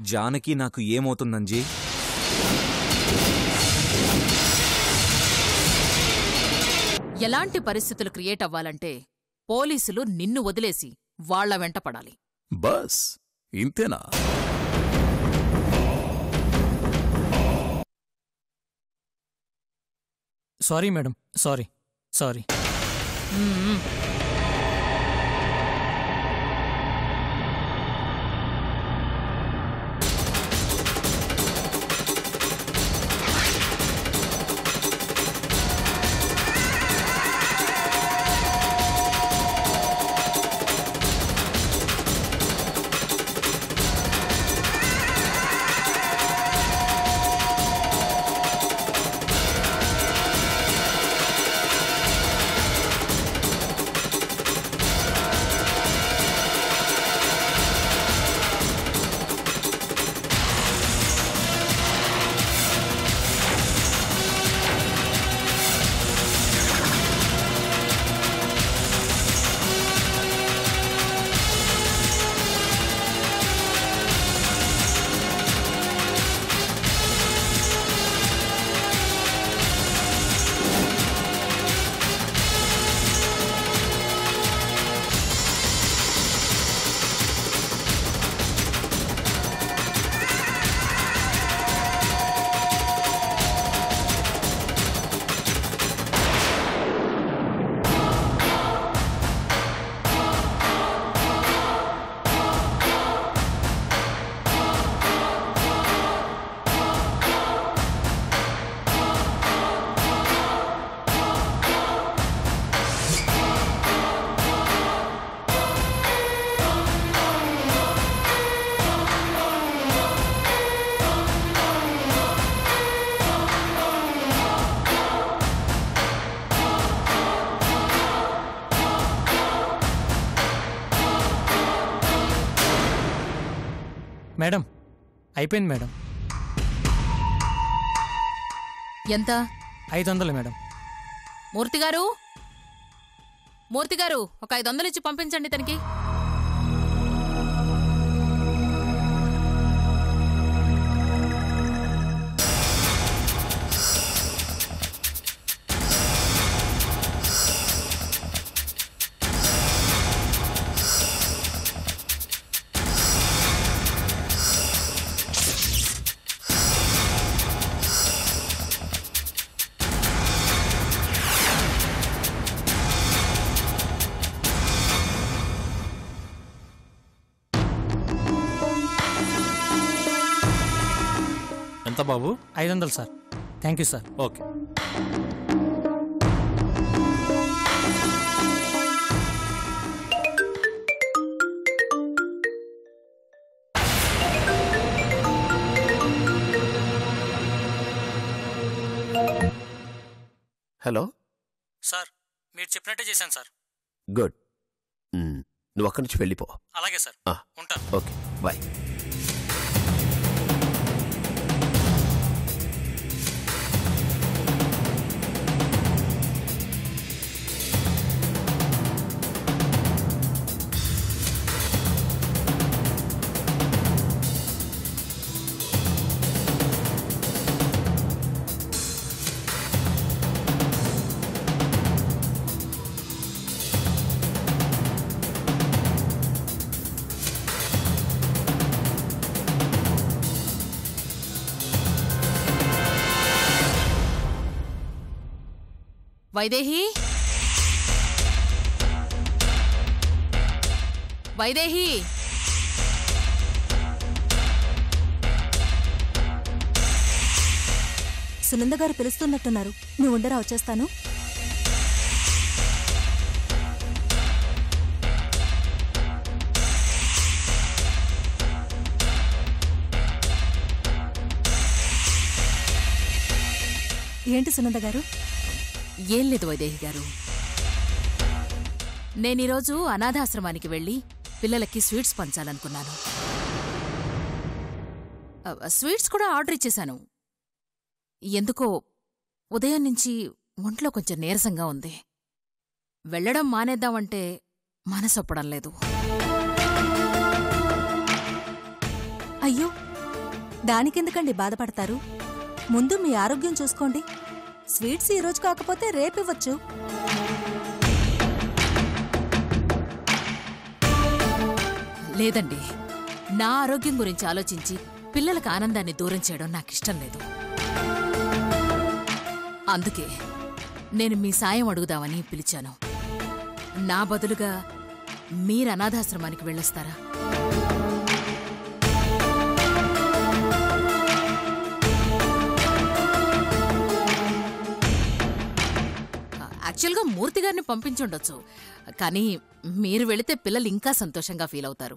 జానకి నాకు ఏమవుతుందంజీ? ఎలాంటి పరిస్థితులు క్రియేట్ అవ్వాలంటే పోలీసులు నిన్ను వదిలేసి వాళ్ళ వెంట పడాలి. బస్. ఇంతేనా? Sorry madam sorry sorry. Madam అయిపోయింది మేడం. ఎంత? ఐదు వందలు మేడం. మూర్తిగారు? మూర్తిగారు ఒక ఐదు వందలు ఇచ్చి పంపించండి తనకి. బాబు? ఐదు వందలు sir. Thank you sir. Okay. Hello? Sir మీరు చెప్పినట్టే చేశాను సార్. గుడ్. నువ్వు అక్కడి నుంచి వెళ్ళిపో. అలాగే సార్. ఉంటాను. ఓకే. బాయ్. వైదేహి? వైదేహి? సునంద గారు పిలుస్తున్నట్టున్నారు. నువ్వు ఉండరా వచ్చేస్తాను. ఏంటి సునంద గారు? ఏం లేదు వైదేహి గారు. నేను ఈరోజు అనాథాశ్రమానికి వెళ్ళి పిల్లలకి స్వీట్స్ పంచాలనుకున్నాను. స్వీట్స్ కూడా ఆర్డర్ ఇచ్చేశాను. ఎందుకో ఉదయం నుంచి ఒంట్లో కొంచెం నీరసంగా ఉంది. వెళ్ళడం మానేద్దామంటే మనసొప్పడం లేదు. అయ్యో దానికెందుకండి బాధపడతారు? ముందు మీ ఆరోగ్యం చూసుకోండి. స్వీట్స్ ఈ రోజు కాకపోతే రేపు ఇవ్వచ్చు. లేదండి. నా ఆరోగ్యం గురించి ఆలోచించి పిల్లలకు ఆనందాన్ని దూరం చేయడం నాకు ఇష్టం లేదు. అందుకే నేను మీ సాయం అడుగుదామని పిలిచాను. నా బదులుగా మీరు అనాథాశ్రమానికి వెళ్ళొస్తారా? యాక్చువల్గా మూర్తి గారిని పంపించుండొచ్చు. కానీ మీరు వెళితే పిల్లలు ఇంకా సంతోషంగా ఫీల్ అవుతారు.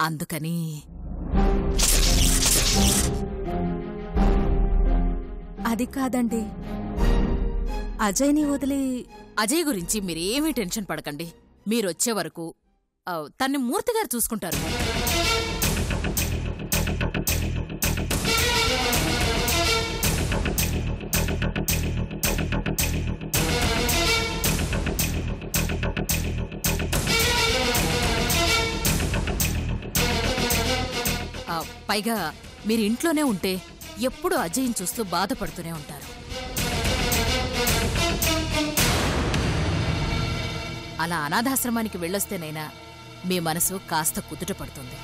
అందుకని అది కాదండి. అజయ్ని వదిలి అజయ్ గురించి మీరేమీ టెన్షన్ పడకండి. మీరొచ్చే వరకు ఆ, తన్ని మూర్తి గారు చూసుకుంటారు. పైగా మీరు ఇంట్లోనే ఉంటే ఎప్పుడూ అజయ్ని చూస్తూ బాధపడుతూనే ఉంటారు. అలా అనాథాశ్రమానికి వెళ్ళొస్తేనైనా మీ మనసు కాస్త కుదుట పడుతుంది.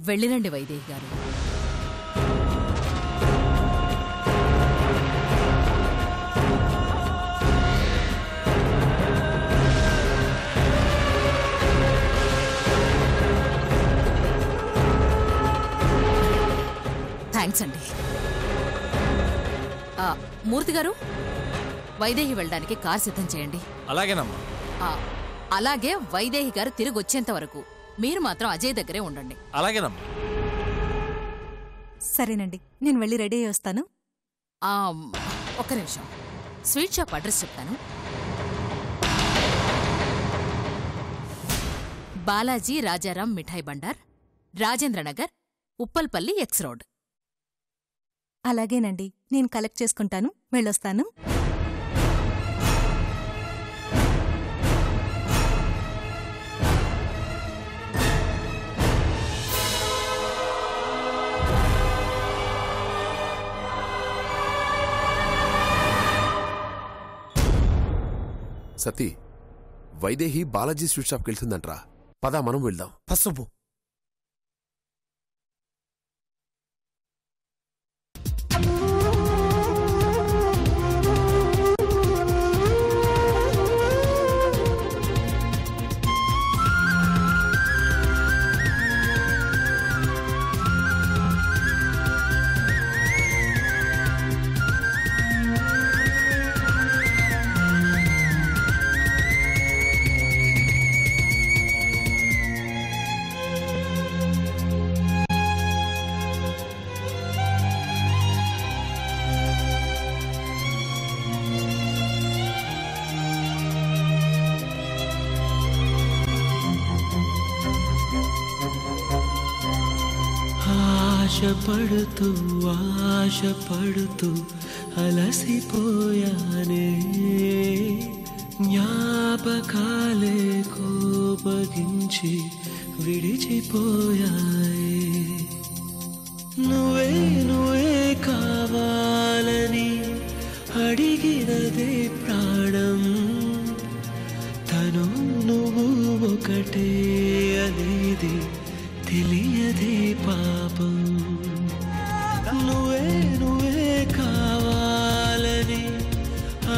వెళ్ళిరండి వైదేహి గారు. ఆ, మూర్తి గారు వైదేహి వెళ్ళడానికి కార్ సిద్ధం చేయండి. అలాగేనమ్మా. ఆ, అలాగే వైదేహి గారు తిరిగి వచ్చేంత వరకు మీరు మాత్రం అజయ్ దగ్గరే ఉండండి. అలాగేనమ్మా. సరేనండి నేను వెళ్ళి రెడీ అయ్యి వస్తాను. ఆ, ఒక్క నిమిషం. స్వీట్ షాప్ అడ్రస్ చెప్తాను. Balaji Rajaram Mithai Bhandar Rajendranagar Uppalpalli X road. అలాగేనండి. నేను కలెక్ట్ చేసుకుంటాను. వెళ్ళొస్తాను. సతీ వైదేహి బాలాజీ స్వీట్ షాప్కి వెళ్తుందంట్రా. పదా మనం వెళ్దాం. పసుపు. ఆశపడుతూ ఆశపడుతూ అలసిపోయానే. జ్ఞాపకాలే కోపగించి విడిచిపోయాయి. నువ్వే నువ్వే కావాలని అడిగినదే ప్రాణం. తను నువ్వు ఒకటే నువ్వే నువ్వే కావాలని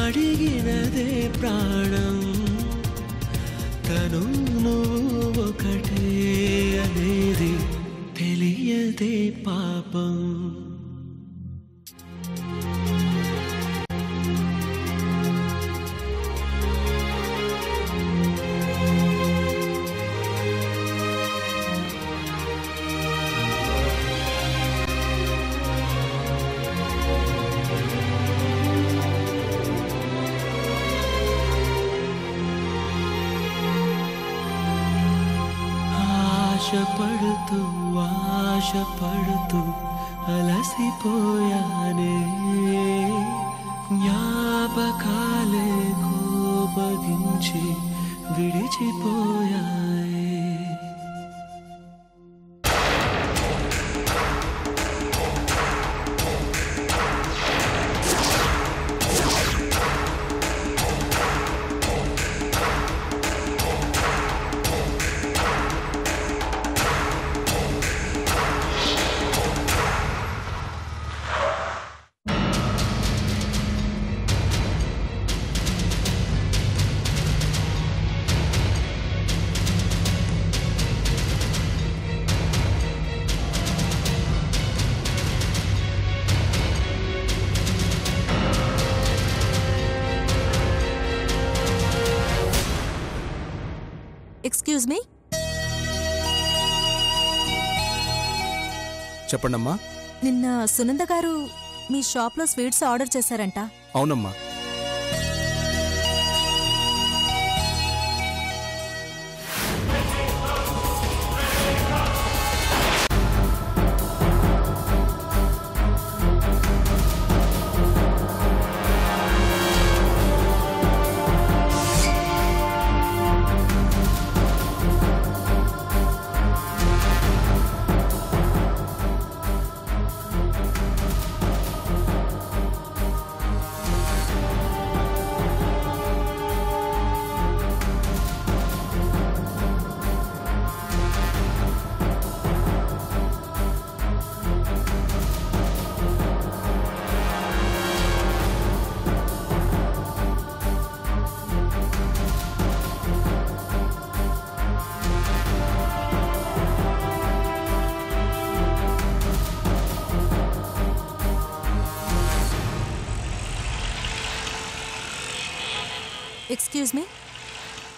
అడిగినదే ప్రాణం. తను నువ్వు ఒకటే అనేది తెలియదే పాపం. ఆశపడుతూ అలసిపోయానే. జ్ఞాపకాలే కోపగించి విడిచిపోయాయి. చెప్పండమ్మా. నిన్న సునంద గారు మీ షాప్లో స్వీట్స్ ఆర్డర్ చేశారంట. అవునమ్మా. Excuse me?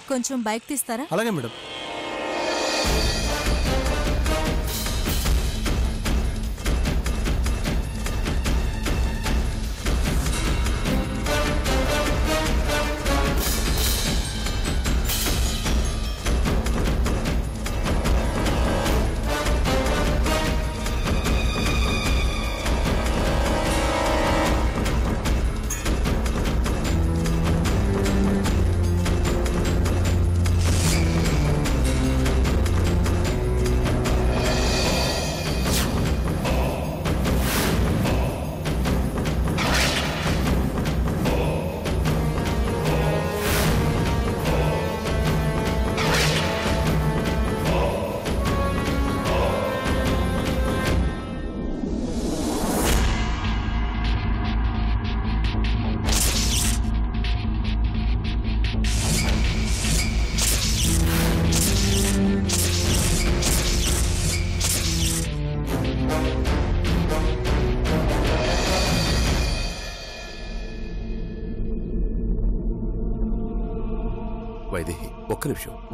కొంచెం బైక్ తీస్తారా? అలాగే మేడం.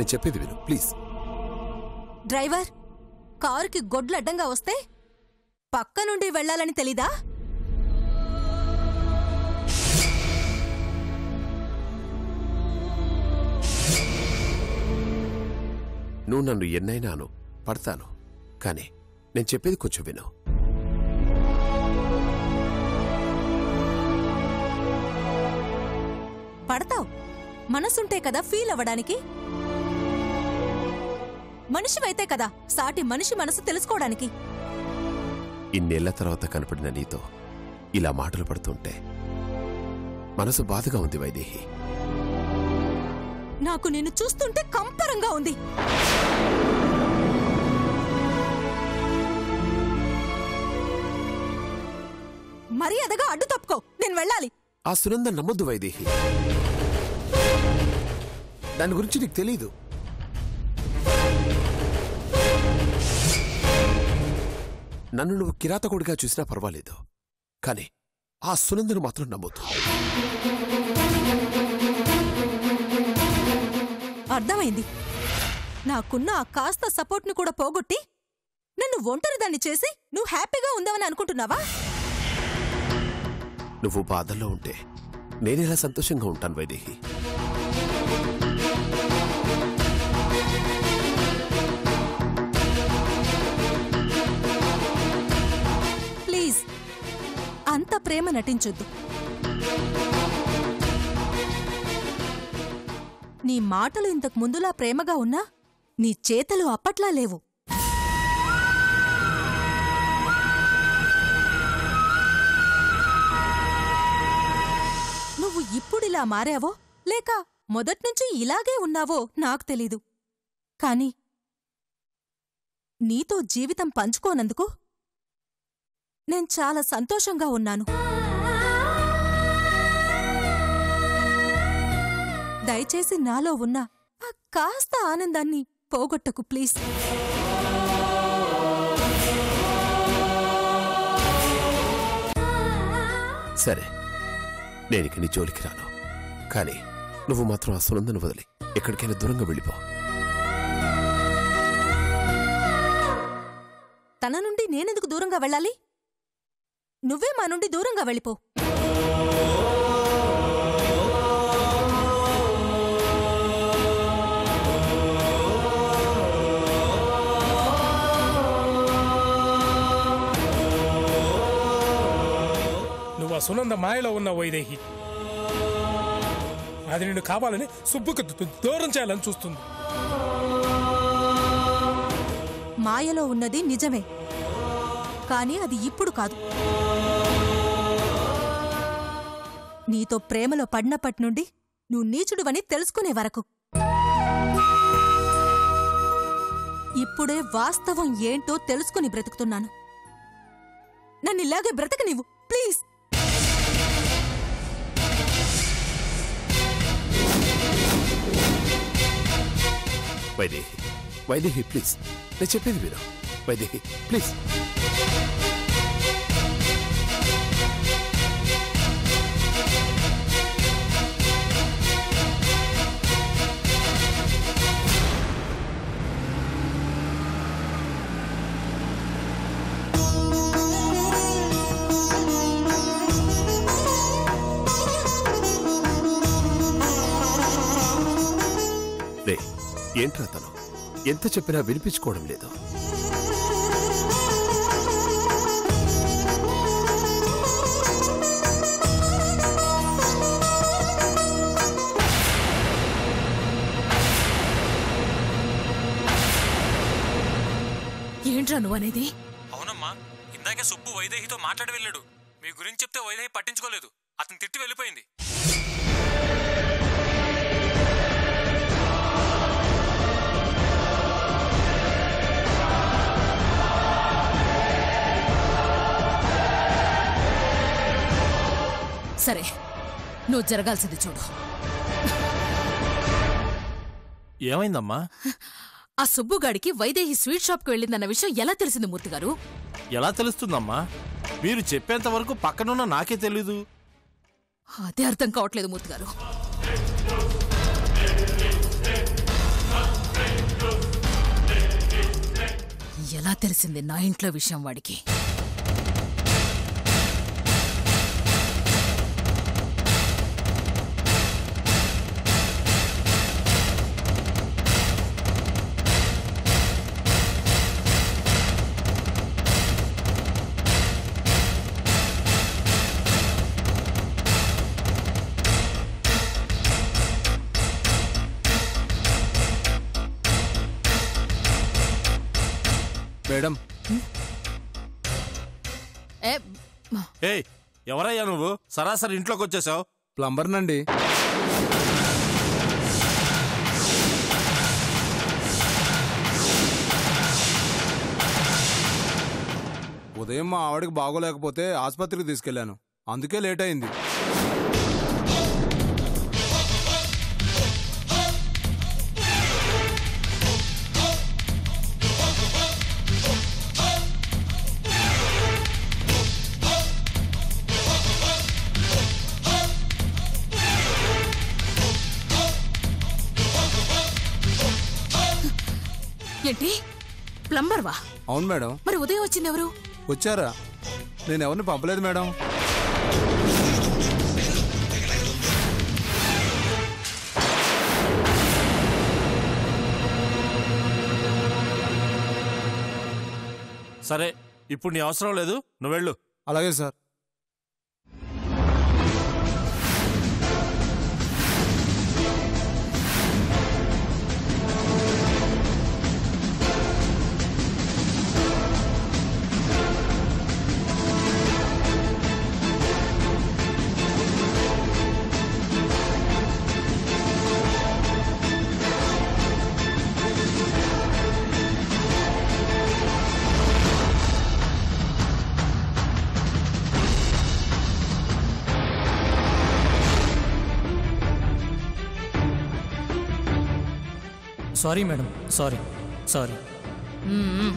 నేను చెప్పేది విను ప్లీజ్. డ్రైవర్ కారుకి గొడ్లు అడ్డంగా వస్తే పక్క నుండి వెళ్ళాలని తెలీదా? నువ్వు నన్ను ఎన్నైనా అను పడతాను కానీ నేను చెప్పేది కొంచెం విను. పడతావు. మనసుంటే కదా ఫీల్ అవ్వడానికి? మనిషివైతే కదా సాటి మనిషి మనసు తెలుసుకోవడానికి. ఇన్నేళ్ళ తర్వాత కనపడిన నీతో ఇలా మాటలు పడుతుంటే మనసు బాధగా ఉంది వైదేహి. నాకు నిన్ను చూస్తుంటే కంపరంగా ఉంది. మర్యాదగా అడ్డు తప్పుకో నేను వెళ్ళాలి. ఆ సునంద నమ్మొద్దు వైదేహి. దాని గురించి నీకు తెలీదు. నన్ను నువ్వు కిరాతకుడిగా చూసినా పర్వాలేదు. కానీ ఆ సునందను మాత్రం నమ్మొద్దు. అర్థమైంది. నాకున్న ఆ కాస్త సపోర్ట్ను కూడా పోగొట్టి నన్ను ఒంటరిదాన్ని చేసి నువ్వు హ్యాపీగా ఉందామని అనుకుంటున్నావా? నువ్వు బాధల్లో ఉంటే నేనెలా సంతోషంగా ఉంటాను వైదేహి? ప్రేమ నటించొద్దు. నీ మాటలు ఇంతకు ముందులా ప్రేమగా ఉన్నా నీ చేతలు అప్పట్లా లేవు. నువ్వు ఇప్పుడిలా మారావో లేక మొదట్నుంచి ఇలాగే ఉన్నావో నాకు తెలీదు. కాని నీతో జీవితం పంచుకోనందుకు నేను చాలా సంతోషంగా ఉన్నాను. దయచేసి నాలో ఉన్న ఆ కాస్త ఆనందాన్ని పోగొట్టకు ప్లీజ్. సరే నేను నీ జోలికి రాను. కానీ నువ్వు మాత్రం ఆ సునందను వదిలి ఎక్కడికైనా దూరంగా వెళ్ళిపో. తన నుండి నేనెందుకు దూరంగా వెళ్ళాలి? నువ్వే మా నుండి దూరంగా వెళ్ళిపో. నువ్వు ఆ సునంద మాయలో ఉన్న వైదేహి అది నిన్ను కావాలని సుబ్బుకు దూరం చేయాలని చూస్తుంది. మాయలో ఉన్నది నిజమే. కాని అది ఇప్పుడు కాదు. నీతో ప్రేమలో పడినప్పటి నుండి నువ్వు నీచుడువని తెలుసుకునే వరకు. ఇప్పుడే వాస్తవం ఏంటో తెలుసుకుని బ్రతుకుతున్నాను. నన్ను ఇలాగే బ్రతకనివ్వు ప్లీజ్. వైదేహి వైదేహి ప్లీజ్. నేను చెప్పేది మీరు వైదేహి ప్లీజ్. ఏంట్రా తను? ఎంత చెప్పినా వినిపించుకోవడం లేదు. ఏంట్రా నువ్వనేది అవునమ్మా ఇందాకే సుబ్బు వైదేహితో మాట్లాడి వెళ్ళాడు. మీ గురించి చెప్తే వైదేహి పట్టించుకోలేదు. అతను తిట్టి వెళ్ళిపోయింది. సరే నువ్వు జరగాల్సింది చూడు. ఏమైందమ్మా? ఆ సుబ్బుగాడికి వైదేహి స్వీట్ షాప్కి వెళ్ళిందన్న విషయం ఎలా తెలిసింది మూర్తి గారు? ఎలా తెలుస్తుందమ్మా? మీరు చెప్పేంత వరకు పక్కనున్న నాకే తెలీదు. అదే అర్థం కావట్లేదు మూర్తి గారు. ఎలా తెలిసింది నా ఇంట్లో విషయం వాడికి? సరాసరి ఇంట్లోకి వచ్చేసావు. ప్లంబర్ నండి. ఉదయం మా ఆవిడకి బాగోలేకపోతే ఆసుపత్రికి తీసుకెళ్ళాను అందుకే లేట్ అయింది. అవును మేడం. మరి ఉదయం వచ్చింది ఎవరు? వచ్చారా? నేను ఎవరిని పంపలేదు మేడం. సరే ఇప్పుడు నీ అవసరం లేదు. నువ్వు వెళ్ళు. అలాగే sir. Sorry madam sorry sorry మ్మ్.